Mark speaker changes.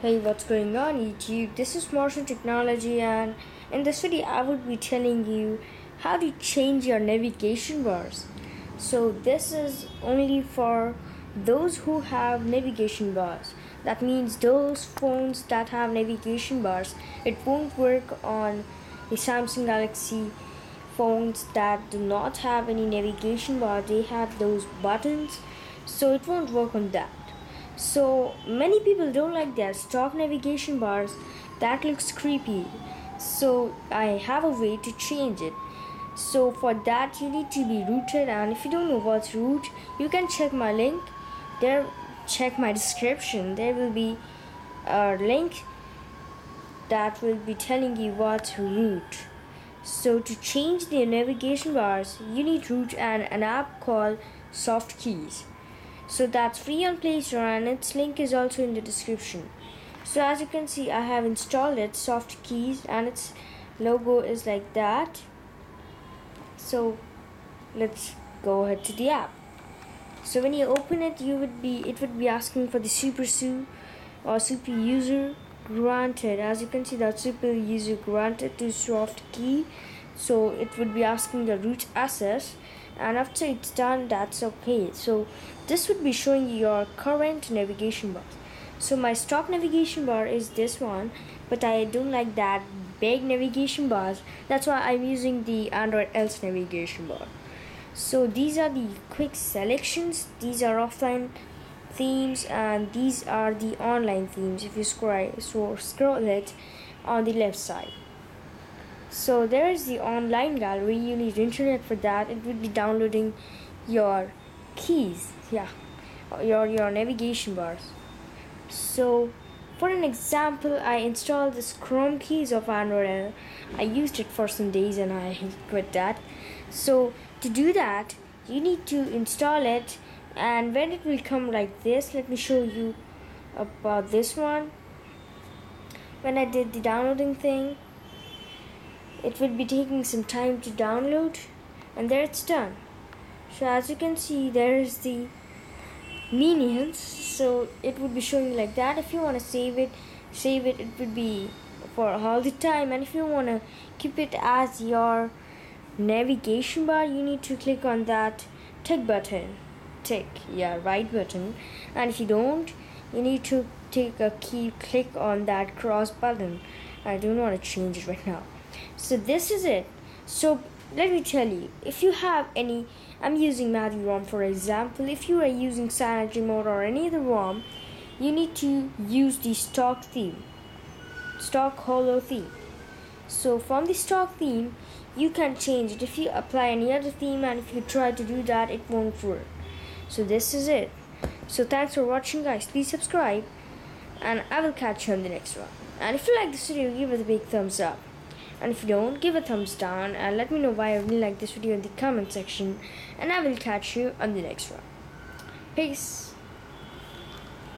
Speaker 1: Hey, what's going on YouTube? This is Maurson Technology and in this video I will be telling you how to change your navigation bars. So this is only for those who have navigation bars. That means those phones that have navigation bars. It won't work on the Samsung Galaxy phones that do not have any navigation bar. They have those buttons so it won't work on that so many people don't like their stock navigation bars. That looks creepy. So I have a way to change it. So for that you need to be rooted. And if you don't know what's root you can check my link. There check my description. There will be a link that will be telling you what's root so to change the navigation bars you need root and an app called SoftkeyZ so that's free on play store and its link is also in the description. So as you can see i have installed it SoftkeyZ and its logo is like that. So let's go ahead to the app. So when you open it you would be it would be asking for the SuperSU or super user granted. As you can see that super user granted to soft key. So it would be asking the root access and after it's done that's okay. So this would be showing your current navigation bar. So my stock navigation bar is this one but I don't like that big navigation bars. That's why I'm using the Android Else navigation bar. So these are the quick selections. These are offline themes and these are the online themes. If you scroll so scroll it on the left side so there is the online gallery. You need internet for that. It will be downloading your keys. Yeah. Your your navigation bars. So for an example I installed this Chrome keys of Android I used it for some days and I quit that. So to do that you need to install it. And when it will come like this let me show you about this one. When I did the downloading thing it would be taking some time to download and there it's done. So as you can see there is the minions. So it would be showing like that. If you want to save it save it it would be for all the time. And if you want to keep it as your navigation bar you need to click on that tick button. Tick yeah right button. And if you don't you need to take a key click on that cross button. I don't want to change it right now so this is it. So let me tell you if you have any I'm using Mahdi ROM for example. If you are using CyanogenMod or any other ROM you need to use the stock theme stock holo theme. So from the stock theme you can change it. If you apply any other theme and if you try to do that it won't work. So this is it. So thanks for watching guys. Please subscribe and I will catch you on the next one. And if you like this video give it a big thumbs up and if you don't give a thumbs down and let me know why you really like this video in the comment section. And I will catch you on the next one. Peace